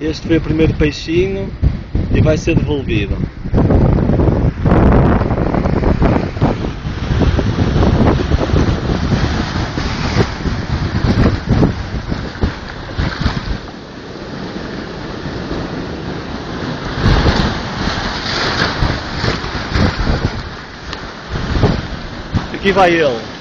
Este foi o primeiro peixinho e vai ser devolvido. Aqui vai ele.